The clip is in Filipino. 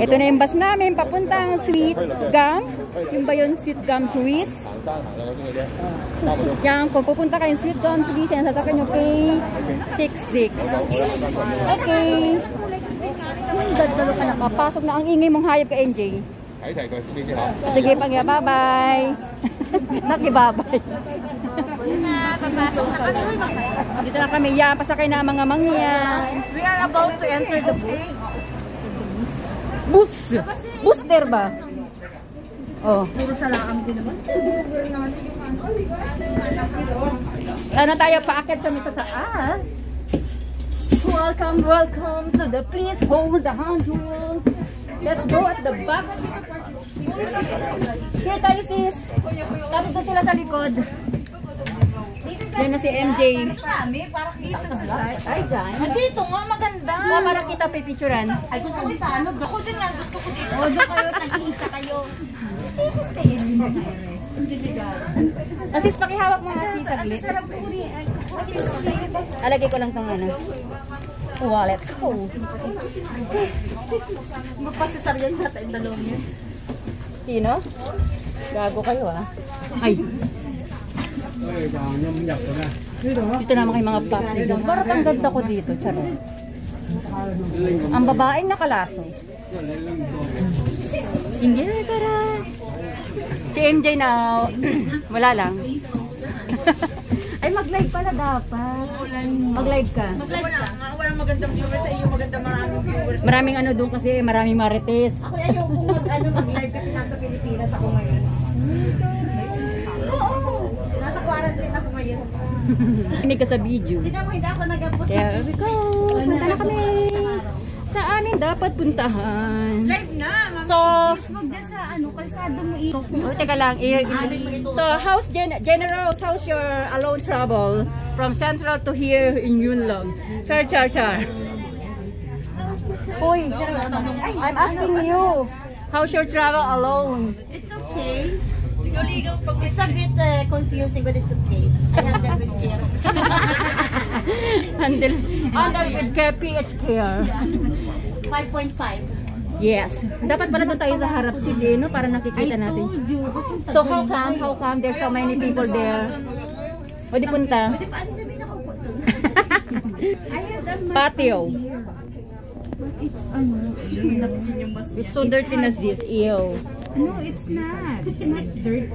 Ito na yung bus namin, papuntang Sweet Gum. Yung ba yun, Sweet Gum Trees? Yan, kung pupunta kayo Sweet Gum Trees, yan sasakyan nyo kay 66. Okay. Papasok na ang ingay mong hayop ka, NJ. Sige, pagya, bye-bye. Nakibabay. 啲嚇。Sige, pag bye-bye. Nakibabay. Dito na kami. Yan, pasakay na mga mangyan. We are about to enter the booth. Bus! Booster ba? Oh. Puro salaam din naman. Ano tayo, paakit kami sa taas. Welcome, welcome to the please hold the handle. Let's go at the back. Here tayo sis. Tapos doon sila sa likod. Yan na si MJ. Marami, parang dito sa slide. Ay, dyan. Ah, dito nga, maganda. Oh, para kita pipicturan. Ay, gusto ko sa ano. Ako din nga, gusto ko dito. O, doon kayo, nag-iisa kayo. Asis, pakihawak mo nga si saglit. Alagay ko lang tong ano. Wallet ko. Magpasasaryan natin dalawang yun. Sino? Gago kayo ah. Ay. Dito naman kay mga plastic dyan. Parang ang ganda ko dito. Charot. Ang babaeng nakalaso. Hindi na tara. Si MJ na wala lang. Ay mag-live pala dapat. Mag-live ka. Mag-live ka. Nga, walang magandang viewers sa iyo. Magandang maraming viewers. Maraming ano doon kasi maraming marites. Ako ayaw kong mag, ano, mag-live kasi nasa Pilipinas ako ngayon. Oo. Nasa quarantine ako ngayon. Hindi ka sa video. Tingnan mo, hindi ako nag-upload. There we go. Punta na kami. Sa amin dapat puntahan. Live na. So, sa ano, kalsado mo ito. oh, teka lang. So, how's gen general, how's your alone travel from Central to here in Yunlong? Char, char, char. Uy, I'm asking you. How's your travel alone? It's okay. It's a bit uh, confusing but it's okay. I handle with care. Handle, handle with care, PH care. 5.5. Yes. Dapat pala doon tayo sa harap sis, eh, no? Para nakikita natin. So how come, how come there's so many people there? Pwede punta. Ano na nakaupo doon? Patio. It's ano, It's so dirty na sis. Ew. no, it's not. It's not dirty.